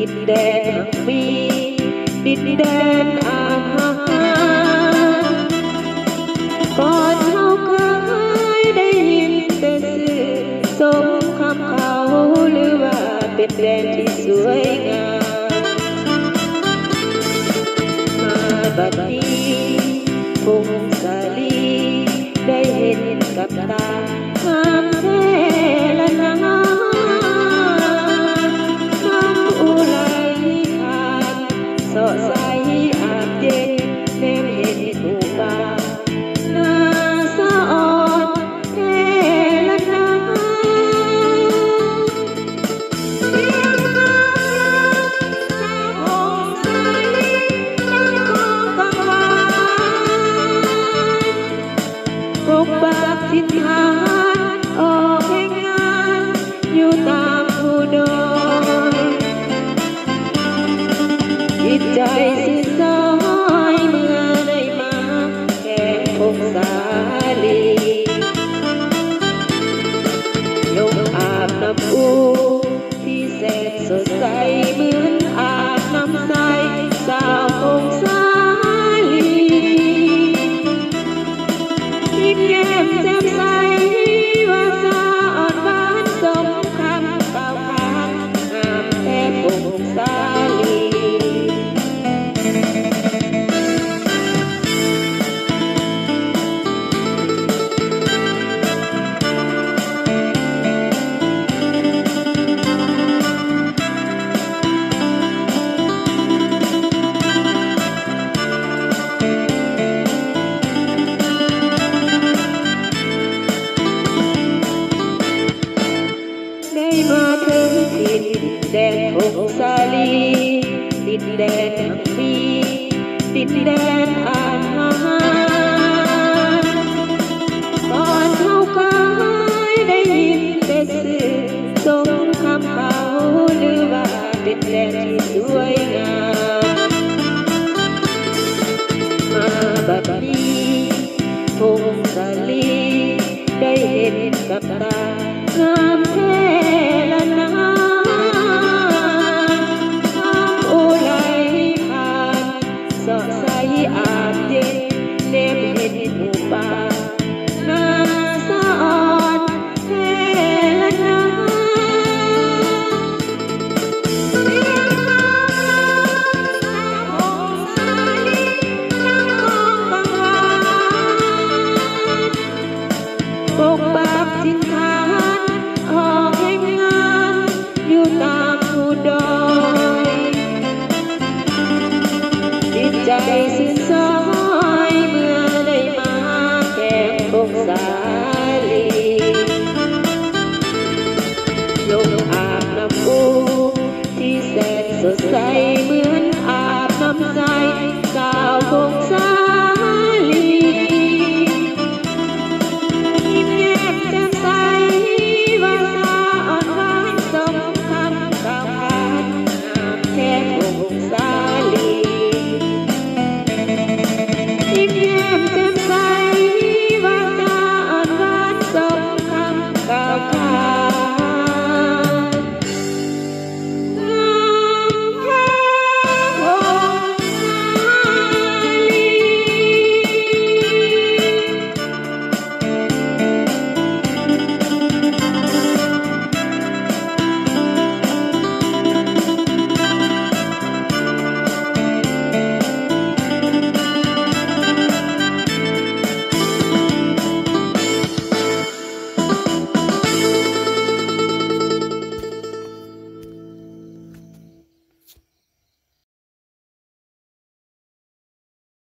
bidi den mi bidi den ah พบบากทินทานออกแห่งงานอยู่ตามผู้ดอยจิตใจสิซอยเมื่อได้มาแก่พบสาลีลมอาบน้ำอูที่แสนสดใสเมื่อ Did that Rosalie? Did that Marie? Did that Anna? ตอนเฮาก็ได้ยินแต่สื่อทรงคำเขาหรือว่าเป็นแดนที่สวยงามมาบัดนี้คงสาลีได้เห็นกับตา udah